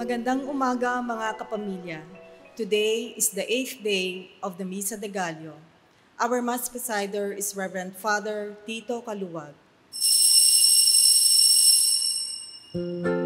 Magandang umaga mga kapamilya. Today is the eighth day of the Misa de Gallo. Our Mass presider is Reverend Father Tito Kaluwag. Come,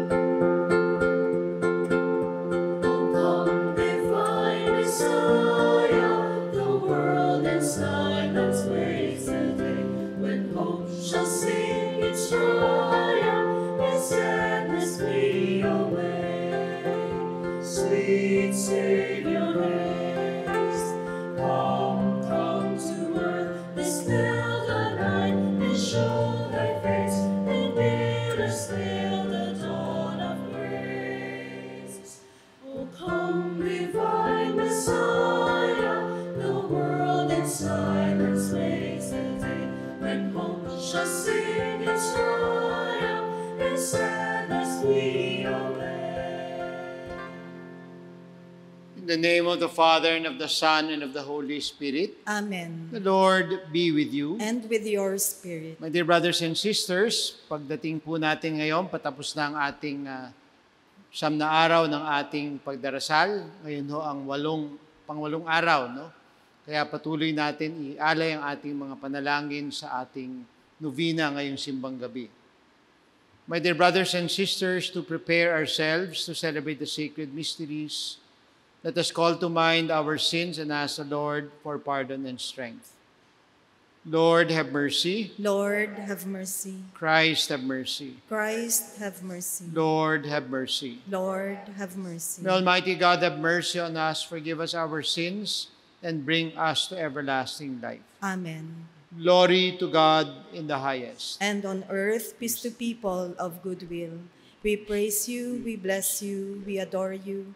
the name of the Father, and of the Son, and of the Holy Spirit, Amen. the Lord be with you. And with your spirit. My dear brothers and sisters, pagdating po natin ngayon, patapos na ang ating uh, siyam na araw ng ating pagdarasal. Ngayon ho ang walong, pangwalong araw. No? Kaya patuloy natin ialay ang ating mga panalangin sa ating novena ngayong simbang gabi. My dear brothers and sisters, to prepare ourselves to celebrate the sacred mysteries, let us call to mind our sins and ask the Lord for pardon and strength. Lord, have mercy. Lord, have mercy. Christ, have mercy. Christ, have mercy. Lord, have mercy. Lord, have mercy. May Almighty God have mercy on us, forgive us our sins, and bring us to everlasting life. Amen. Glory to God in the highest. And on earth, peace to people of goodwill. We praise you, we bless you, we adore you,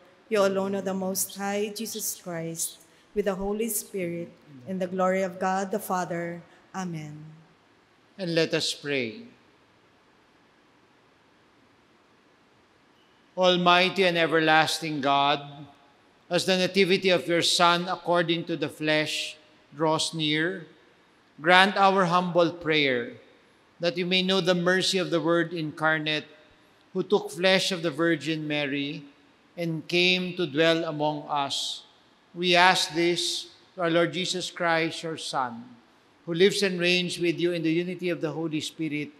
you alone are the Most High, Jesus Christ, with the Holy Spirit, in the glory of God the Father. Amen. And let us pray. Almighty and everlasting God, as the nativity of your Son according to the flesh draws near, grant our humble prayer that you may know the mercy of the Word incarnate who took flesh of the Virgin Mary and came to dwell among us. We ask this to our Lord Jesus Christ, your Son, who lives and reigns with you in the unity of the Holy Spirit,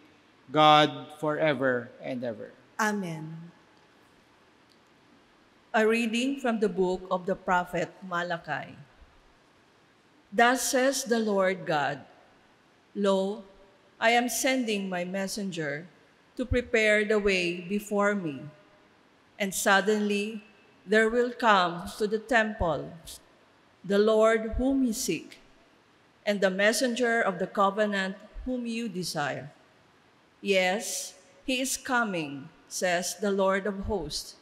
God forever and ever. Amen. A reading from the book of the prophet Malachi. Thus says the Lord God Lo, I am sending my messenger to prepare the way before me. And suddenly there will come to the temple the Lord whom you seek, and the messenger of the covenant whom you desire. Yes, he is coming, says the Lord of hosts.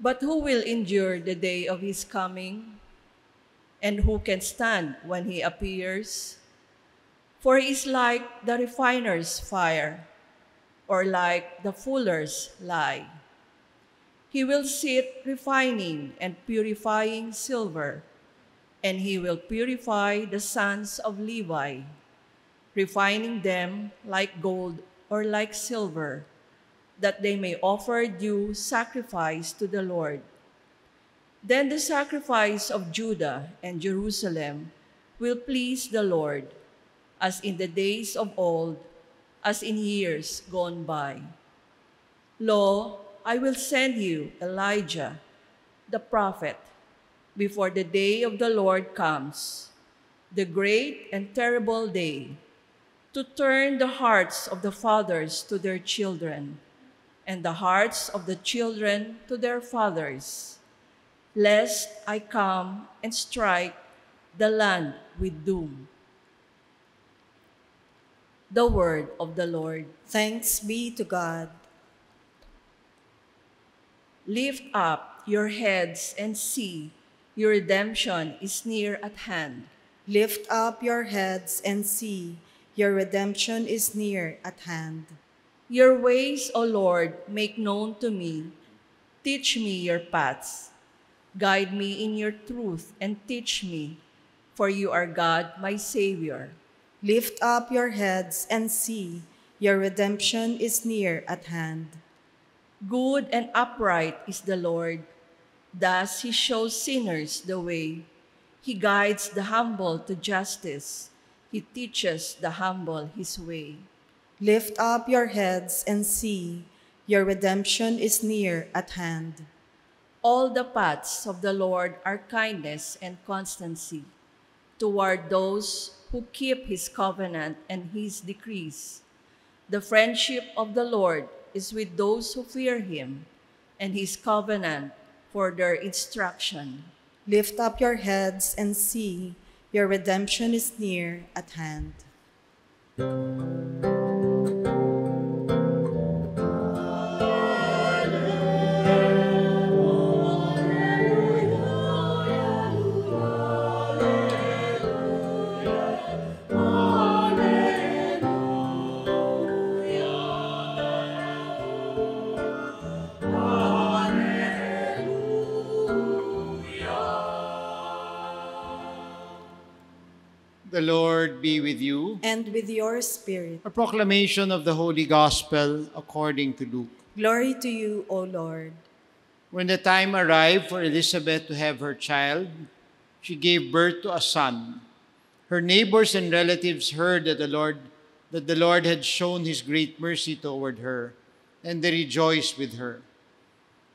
But who will endure the day of his coming? And who can stand when he appears? For he is like the refiner's fire, or like the fuller's lye. He will sit refining and purifying silver, and he will purify the sons of Levi, refining them like gold or like silver that they may offer due sacrifice to the Lord. Then the sacrifice of Judah and Jerusalem will please the Lord, as in the days of old, as in years gone by. Lo, I will send you Elijah, the prophet, before the day of the Lord comes, the great and terrible day, to turn the hearts of the fathers to their children and the hearts of the children to their fathers, lest I come and strike the land with doom. The word of the Lord. Thanks be to God. Lift up your heads and see, your redemption is near at hand. Lift up your heads and see, your redemption is near at hand. Your ways, O Lord, make known to me. Teach me your paths. Guide me in your truth and teach me, for you are God, my Savior. Lift up your heads and see, your redemption is near at hand. Good and upright is the Lord. Thus he shows sinners the way. He guides the humble to justice. He teaches the humble his way. Lift up your heads and see, your redemption is near at hand. All the paths of the Lord are kindness and constancy toward those who keep his covenant and his decrees. The friendship of the Lord is with those who fear him, and his covenant for their instruction. Lift up your heads and see, your redemption is near at hand. Lord be with you. And with your spirit. A proclamation of the Holy Gospel according to Luke. Glory to you, O Lord. When the time arrived for Elizabeth to have her child, she gave birth to a son. Her neighbors and relatives heard that the Lord that the Lord had shown his great mercy toward her, and they rejoiced with her.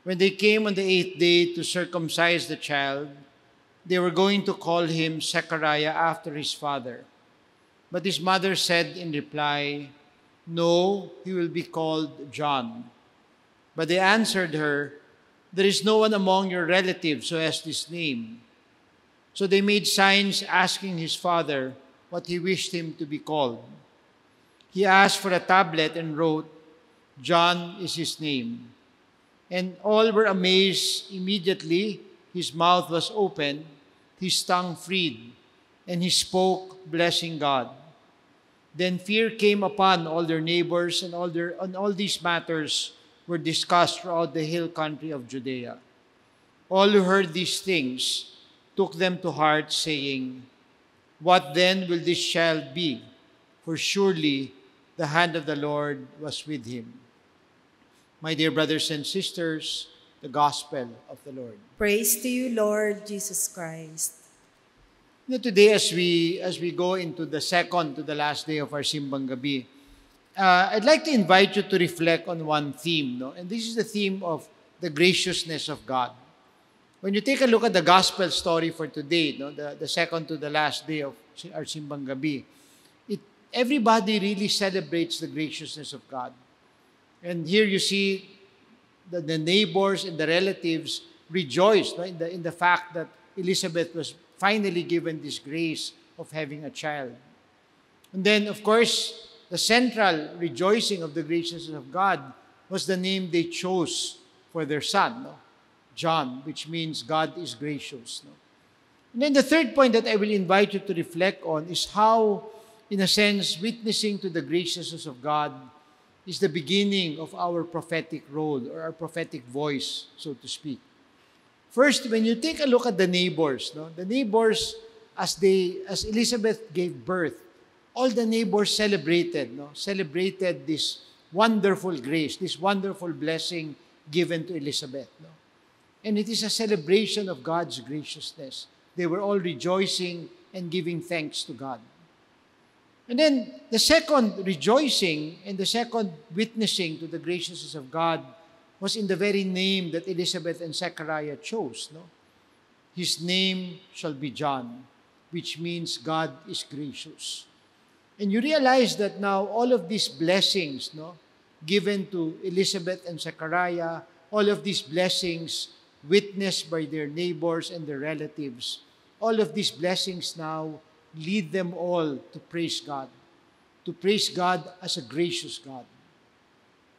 When they came on the eighth day to circumcise the child, they were going to call him Zechariah after his father. But his mother said in reply, No, he will be called John. But they answered her, There is no one among your relatives who has this name. So they made signs asking his father what he wished him to be called. He asked for a tablet and wrote, John is his name. And all were amazed immediately. His mouth was opened, his tongue freed, and he spoke, blessing God. Then fear came upon all their neighbors, and all, their, and all these matters were discussed throughout the hill country of Judea. All who heard these things took them to heart, saying, What then will this child be? For surely the hand of the Lord was with him. My dear brothers and sisters, the gospel of the Lord. Praise to you, Lord Jesus Christ. Now today, as we as we go into the second to the last day of our Simbang Gabi, uh, I'd like to invite you to reflect on one theme, no? and this is the theme of the graciousness of God. When you take a look at the gospel story for today, no, the, the second to the last day of our Simbang Gabi, it, everybody really celebrates the graciousness of God. And here you see the, the neighbors and the relatives rejoice no, in, the, in the fact that Elizabeth was finally given this grace of having a child. And then, of course, the central rejoicing of the graciousness of God was the name they chose for their son, no? John, which means God is gracious. No? And then the third point that I will invite you to reflect on is how, in a sense, witnessing to the graciousness of God is the beginning of our prophetic role or our prophetic voice, so to speak. First, when you take a look at the neighbors, no? the neighbors, as they as Elizabeth gave birth, all the neighbors celebrated, no? celebrated this wonderful grace, this wonderful blessing given to Elizabeth. No? And it is a celebration of God's graciousness. They were all rejoicing and giving thanks to God. And then the second rejoicing and the second witnessing to the graciousness of God was in the very name that Elizabeth and Zechariah chose. No? His name shall be John, which means God is gracious. And you realize that now all of these blessings no, given to Elizabeth and Zechariah, all of these blessings witnessed by their neighbors and their relatives, all of these blessings now lead them all to praise God, to praise God as a gracious God.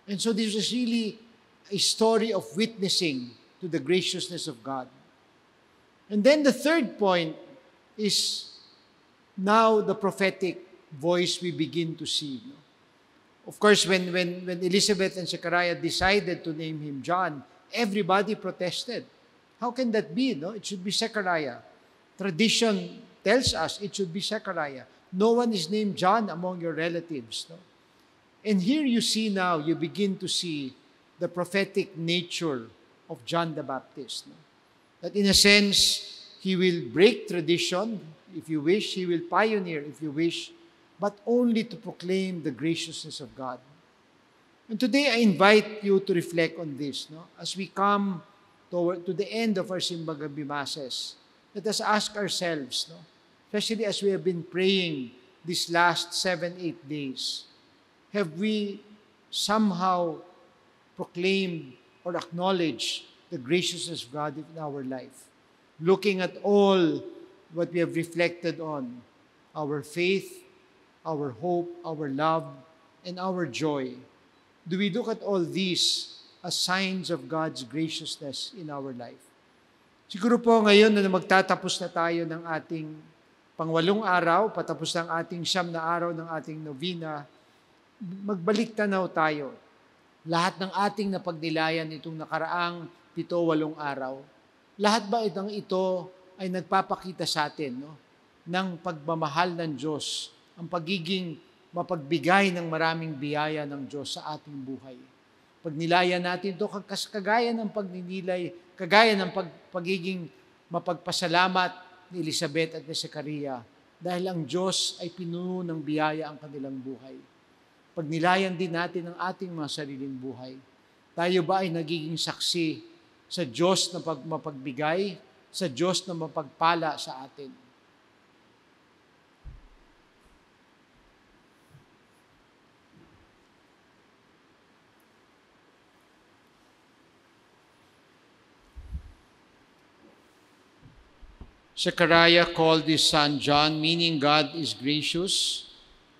And so this was really a story of witnessing to the graciousness of God. And then the third point is now the prophetic voice we begin to see. Of course, when, when, when Elizabeth and Zechariah decided to name him John, everybody protested. How can that be? No? It should be Zechariah. Tradition tells us it should be Zechariah. No one is named John among your relatives. No? And here you see now, you begin to see the prophetic nature of John the Baptist. No? That in a sense, he will break tradition, if you wish, he will pioneer, if you wish, but only to proclaim the graciousness of God. And today I invite you to reflect on this. No? As we come toward, to the end of our Simbang Gabi Masses, let us ask ourselves, no? especially as we have been praying these last seven, eight days, have we somehow proclaimed or acknowledged the graciousness of God in our life? Looking at all what we have reflected on, our faith, our hope, our love, and our joy, do we look at all these as signs of God's graciousness in our life? Siguro po ngayon na magtatapos na tayo ng ating pangwalong araw, patapos ng ating siyam na araw ng ating novena, magbalik tanaw tayo. Lahat ng ating napagnilayan itong nakaraang pito, walong araw, lahat ba itong ito ay nagpapakita sa atin no, ng pagmamahal ng Diyos, ang pagiging mapagbigay ng maraming biyaya ng Diyos sa ating buhay. Pag nilaya natin ito, kagaya ng pagninilay, kagaya ng pag, pagiging mapagpasalamat ni Elizabeth at ni Zechariah, dahil ang Diyos ay pinuno ng biyaya ang kanilang buhay. Pag nilayan din natin ang ating mga sariling buhay, tayo ba ay nagiging saksi sa Diyos na pag, mapagbigay, sa Diyos na mapagpala sa atin? Zechariah called his son John, meaning God is gracious.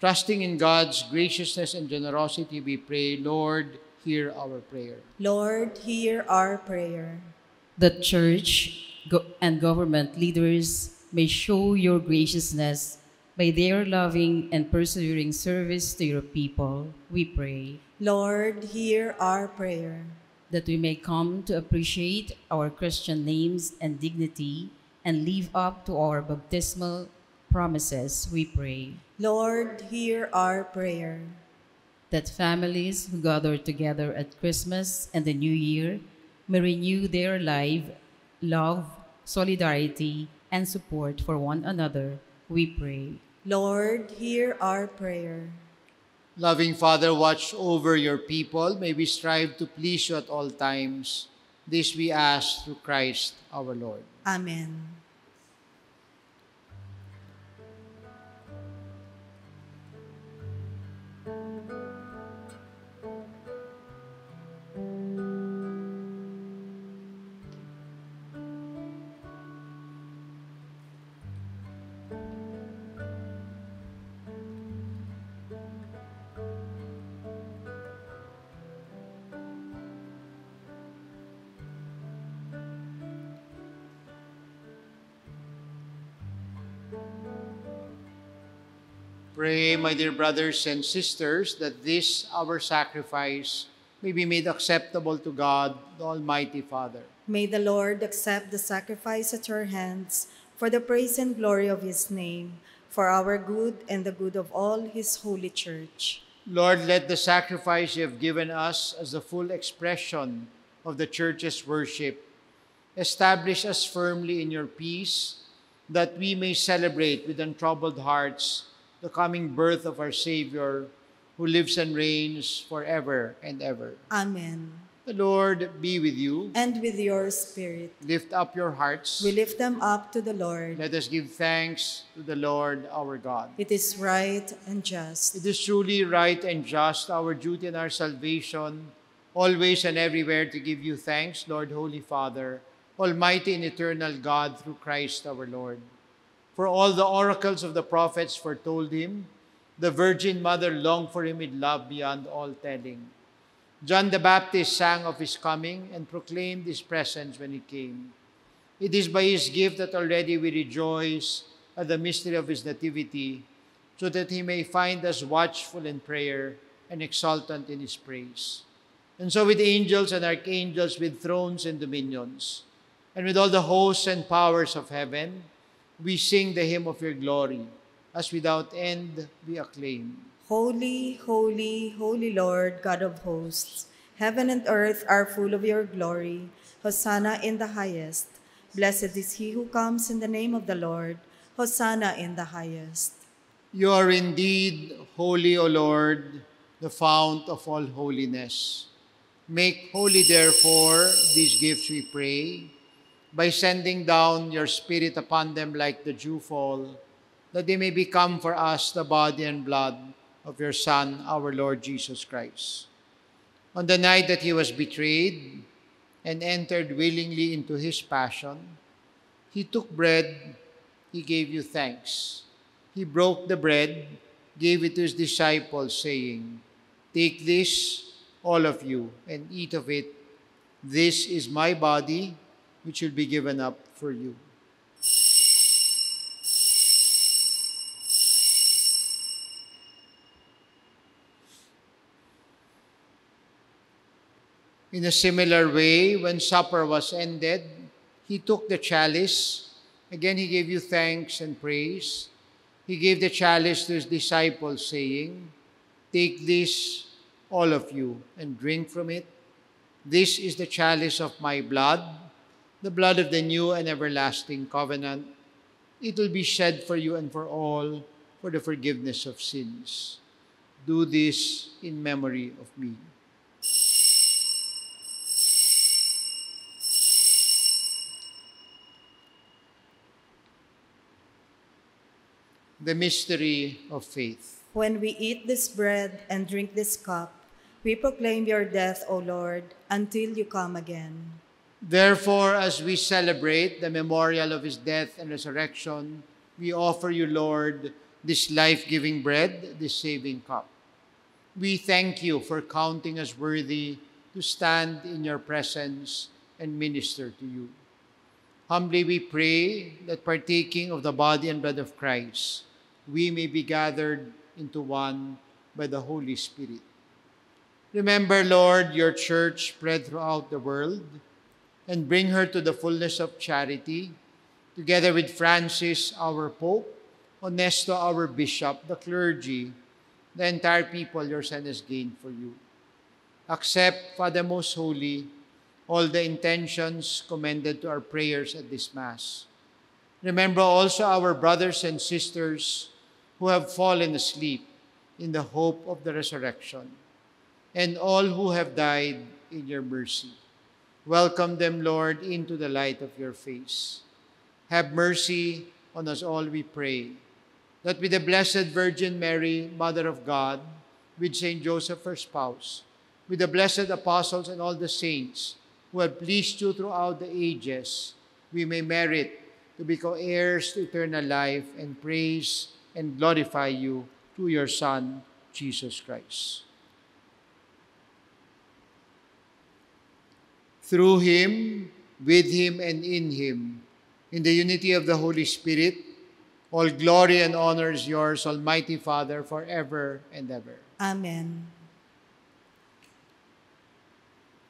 Trusting in God's graciousness and generosity, we pray, Lord, hear our prayer. Lord, hear our prayer. The church and government leaders may show your graciousness by their loving and persevering service to your people, we pray. Lord, hear our prayer. That we may come to appreciate our Christian names and dignity and live up to our baptismal promises, we pray. Lord, hear our prayer. That families who gather together at Christmas and the New Year may renew their life, love, solidarity, and support for one another, we pray. Lord, hear our prayer. Loving Father, watch over your people. May we strive to please you at all times. This we ask through Christ our Lord. Amen. Pray, my dear brothers and sisters, that this our sacrifice may be made acceptable to God, the Almighty Father. May the Lord accept the sacrifice at your hands for the praise and glory of his name, for our good and the good of all his holy church. Lord, let the sacrifice you have given us as the full expression of the church's worship establish us firmly in your peace, that we may celebrate with untroubled hearts the coming birth of our Savior, who lives and reigns forever and ever. Amen. The Lord be with you. And with your spirit, Lift up your hearts. we lift them up to the Lord. Let us give thanks to the Lord our God. It is right and just. It is truly right and just, our duty and our salvation, always and everywhere to give you thanks, Lord, Holy Father, Almighty and eternal God, through Christ our Lord. For all the oracles of the prophets foretold him, the Virgin Mother longed for him with love beyond all telling. John the Baptist sang of his coming and proclaimed his presence when he came. It is by his gift that already we rejoice at the mystery of his nativity, so that he may find us watchful in prayer and exultant in his praise. And so with angels and archangels, with thrones and dominions, and with all the hosts and powers of heaven, we sing the hymn of your glory, as without end we acclaim. Holy, holy, holy Lord, God of hosts, heaven and earth are full of your glory. Hosanna in the highest. Blessed is he who comes in the name of the Lord. Hosanna in the highest. You are indeed holy, O Lord, the fount of all holiness. Make holy, therefore, these gifts, we pray, by sending down your Spirit upon them like the dewfall, that they may become for us the body and blood of your Son, our Lord Jesus Christ. On the night that he was betrayed and entered willingly into his passion, he took bread, he gave you thanks. He broke the bread, gave it to his disciples, saying, Take this, all of you, and eat of it. This is my body, which will be given up for you. In a similar way, when supper was ended, he took the chalice. Again, he gave you thanks and praise. He gave the chalice to his disciples, saying, Take this, all of you, and drink from it. This is the chalice of my blood, the blood of the new and everlasting covenant. It will be shed for you and for all for the forgiveness of sins. Do this in memory of me. The mystery of faith. When we eat this bread and drink this cup, we proclaim your death, O Lord, until you come again. Therefore, as we celebrate the memorial of his death and resurrection, we offer you, Lord, this life giving bread, this saving cup. We thank you for counting us worthy to stand in your presence and minister to you. Humbly we pray that partaking of the body and blood of Christ, we may be gathered into one by the Holy Spirit. Remember, Lord, your church spread throughout the world and bring her to the fullness of charity, together with Francis, our Pope, Honesto, our Bishop, the clergy, the entire people your Son has gained for you. Accept, Father Most Holy, all the intentions commended to our prayers at this Mass. Remember also our brothers and sisters who have fallen asleep in the hope of the resurrection, and all who have died in your mercy. Welcome them, Lord, into the light of your face. Have mercy on us all, we pray, that with the Blessed Virgin Mary, Mother of God, with Saint Joseph, her spouse, with the blessed apostles and all the saints who have pleased you throughout the ages, we may merit to become heirs to eternal life and praise and glorify you through your Son, Jesus Christ. Through him, with him, and in him, in the unity of the Holy Spirit, all glory and honor is yours, Almighty Father, forever and ever. Amen.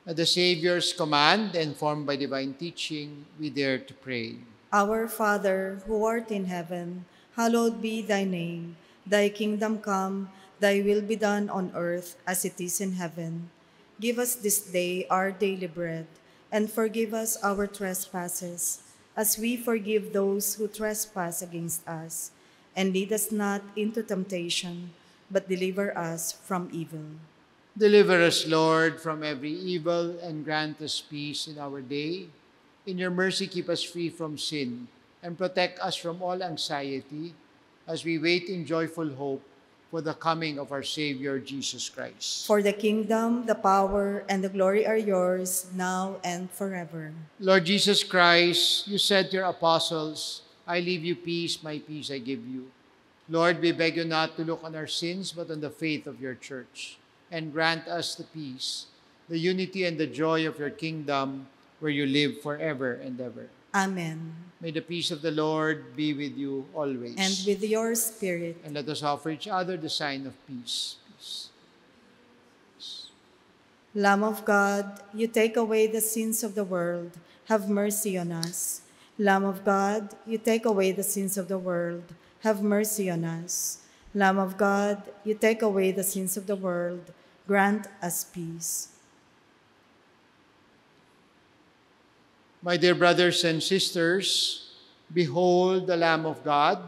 At the Savior's command and formed by divine teaching, we dare to pray. Our Father, who art in heaven, hallowed be thy name. Thy kingdom come, thy will be done on earth as it is in heaven. Give us this day our daily bread, and forgive us our trespasses, as we forgive those who trespass against us. And lead us not into temptation, but deliver us from evil. Deliver us, Lord, from every evil and grant us peace in our day. In your mercy, keep us free from sin and protect us from all anxiety as we wait in joyful hope for the coming of our Savior Jesus Christ. For the kingdom, the power, and the glory are yours, now and forever. Lord Jesus Christ, you said to your apostles, I leave you peace, my peace I give you. Lord, we beg you not to look on our sins, but on the faith of your church, and grant us the peace the unity and the joy of your kingdom where you live forever and ever. Amen. May the peace of the Lord be with you always. And with your spirit, And let us offer each other the sign of peace. Peace. Lamb of God, you take away the sins of the world, have mercy on us. Lamb of God, you take away the sins of the world, have mercy on us. Lamb of God, you take away the sins of the world, grant us peace. My dear brothers and sisters, behold the Lamb of God.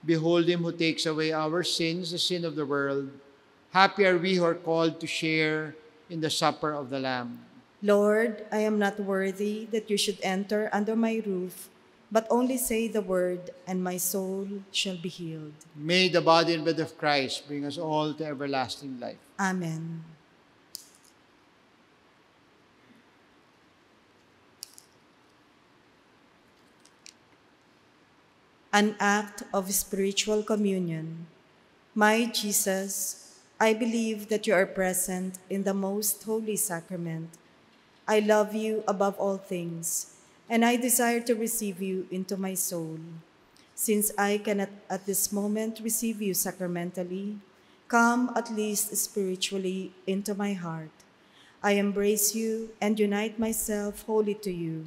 Behold him who takes away our sins, the sin of the world. Happy are we who are called to share in the supper of the Lamb. Lord, I am not worthy that you should enter under my roof, but only say the word, and my soul shall be healed. May the body and blood of Christ bring us all to everlasting life. Amen. An act of spiritual communion. My Jesus, I believe that you are present in the most holy sacrament. I love you above all things, and I desire to receive you into my soul. Since I cannot at this moment receive you sacramentally, come at least spiritually into my heart. I embrace you and unite myself wholly to you.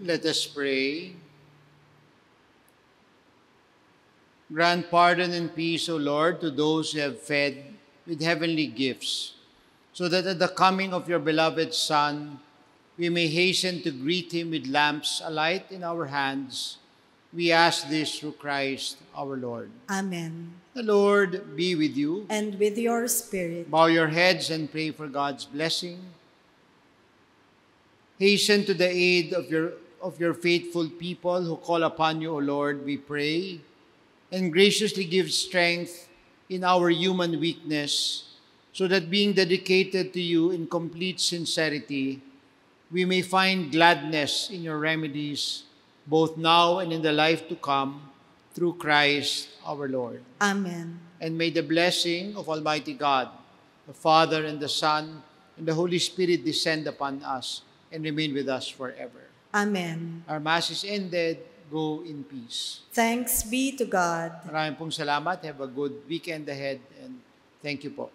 Let us pray. Grant pardon and peace, O Lord, to those who have fed with heavenly gifts, so that at the coming of your beloved Son, we may hasten to greet him with lamps alight in our hands. We ask this through Christ our Lord. Amen. The Lord be with you. And with your spirit, Bow your heads and pray for God's blessing. Hasten to the aid of your, of your faithful people who call upon you, O Lord, we pray, and graciously give strength in our human weakness, so that being dedicated to you in complete sincerity, we may find gladness in your remedies, both now and in the life to come, through Christ our Lord. Amen. And may the blessing of Almighty God, the Father and the Son, and the Holy Spirit descend upon us and remain with us forever. Amen. Our Mass is ended. Go in peace. Thanks be to God. Maraming pong salamat. Have a good weekend ahead and thank you po.